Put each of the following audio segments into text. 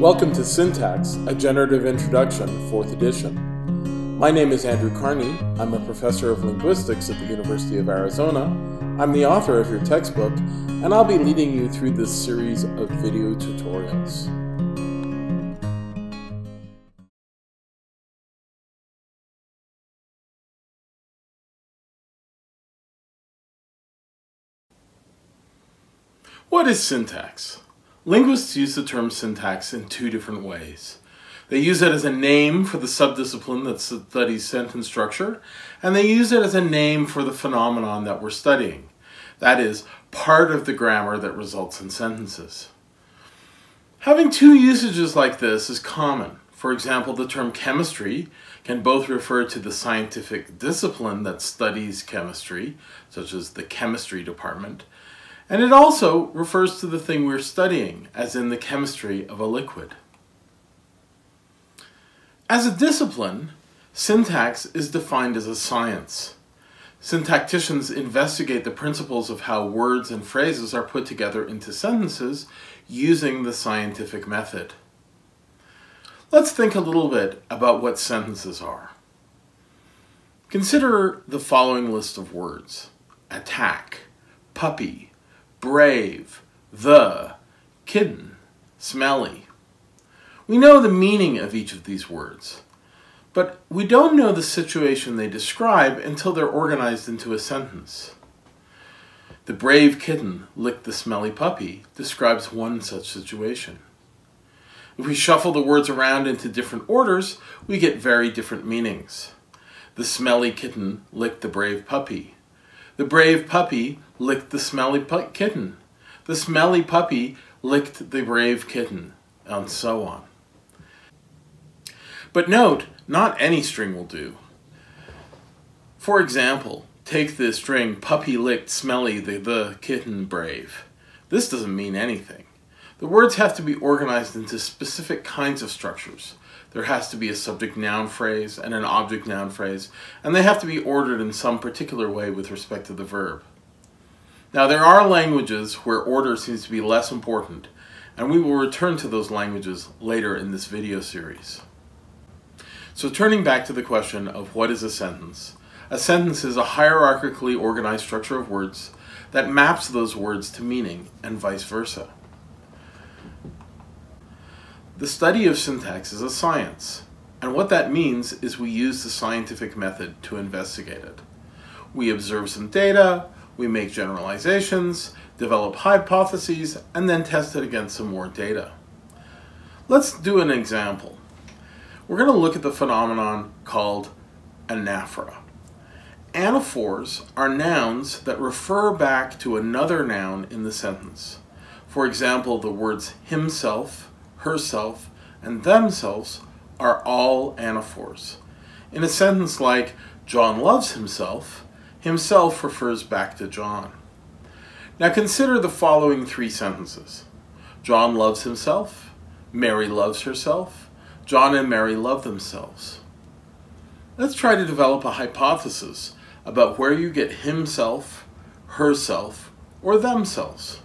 Welcome to Syntax, a Generative Introduction, 4th edition. My name is Andrew Carnie. I'm a professor of linguistics at the University of Arizona. I'm the author of your textbook, and I'll be leading you through this series of video tutorials. What is syntax? Linguists use the term syntax in two different ways. They use it as a name for the subdiscipline that studies sentence structure, and they use it as a name for the phenomenon that we're studying. That is, part of the grammar that results in sentences. Having two usages like this is common. For example, the term chemistry can both refer to the scientific discipline that studies chemistry, such as the chemistry department, and it also refers to the thing we're studying, as in the chemistry of a liquid. As a discipline, syntax is defined as a science. Syntacticians investigate the principles of how words and phrases are put together into sentences using the scientific method. Let's think a little bit about what sentences are. Consider the following list of words. Attack, puppy, brave, the, kitten, smelly. We know the meaning of each of these words, but we don't know the situation they describe until they're organized into a sentence. The brave kitten licked the smelly puppy describes one such situation. If we shuffle the words around into different orders, we get very different meanings. The smelly kitten licked the brave puppy the brave puppy licked the smelly kitten. The smelly puppy licked the brave kitten, and so on. But note, not any string will do. For example, take the string puppy licked smelly the, the kitten brave. This doesn't mean anything. The words have to be organized into specific kinds of structures there has to be a subject noun phrase and an object noun phrase, and they have to be ordered in some particular way with respect to the verb. Now, there are languages where order seems to be less important, and we will return to those languages later in this video series. So turning back to the question of what is a sentence, a sentence is a hierarchically organized structure of words that maps those words to meaning and vice versa. The study of syntax is a science, and what that means is we use the scientific method to investigate it. We observe some data, we make generalizations, develop hypotheses, and then test it against some more data. Let's do an example. We're going to look at the phenomenon called anaphora. Anaphors are nouns that refer back to another noun in the sentence. For example, the words himself, herself, and themselves are all anaphors. In a sentence like, John loves himself, himself refers back to John. Now consider the following three sentences. John loves himself, Mary loves herself, John and Mary love themselves. Let's try to develop a hypothesis about where you get himself, herself, or themselves.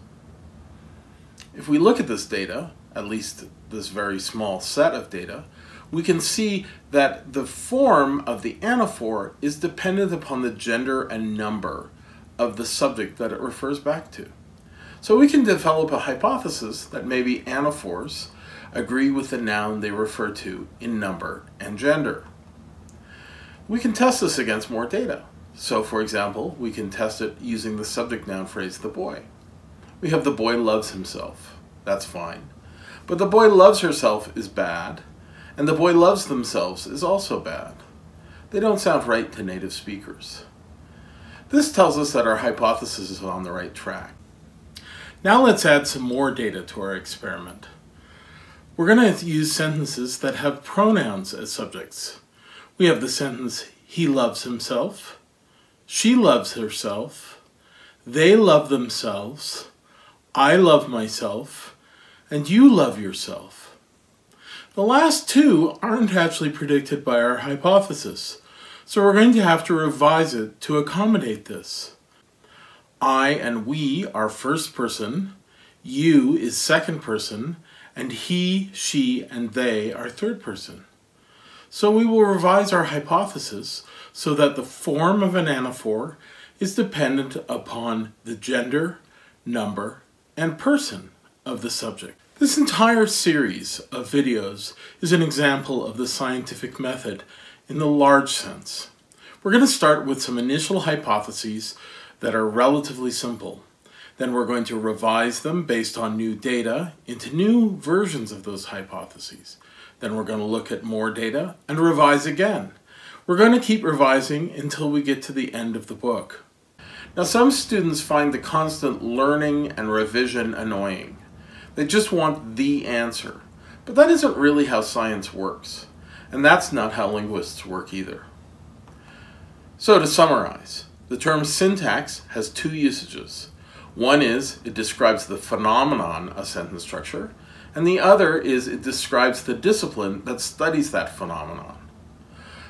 If we look at this data, at least this very small set of data, we can see that the form of the anaphor is dependent upon the gender and number of the subject that it refers back to. So we can develop a hypothesis that maybe anaphors agree with the noun they refer to in number and gender. We can test this against more data. So for example, we can test it using the subject noun phrase the boy. We have the boy loves himself. That's fine. But the boy loves herself is bad, and the boy loves themselves is also bad. They don't sound right to native speakers. This tells us that our hypothesis is on the right track. Now let's add some more data to our experiment. We're going to use sentences that have pronouns as subjects. We have the sentence, he loves himself, she loves herself, they love themselves, I love myself, and you love yourself. The last two aren't actually predicted by our hypothesis, so we're going to have to revise it to accommodate this. I and we are first person, you is second person, and he, she, and they are third person. So we will revise our hypothesis so that the form of an anaphor is dependent upon the gender, number, and person of the subject. This entire series of videos is an example of the scientific method in the large sense. We're going to start with some initial hypotheses that are relatively simple. Then we're going to revise them based on new data into new versions of those hypotheses. Then we're going to look at more data and revise again. We're going to keep revising until we get to the end of the book. Now some students find the constant learning and revision annoying. They just want the answer. But that isn't really how science works. And that's not how linguists work either. So to summarize, the term syntax has two usages. One is it describes the phenomenon of sentence structure, and the other is it describes the discipline that studies that phenomenon.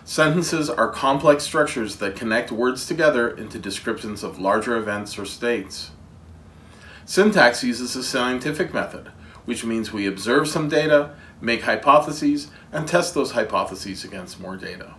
Sentences are complex structures that connect words together into descriptions of larger events or states. Syntax uses a scientific method, which means we observe some data, make hypotheses, and test those hypotheses against more data.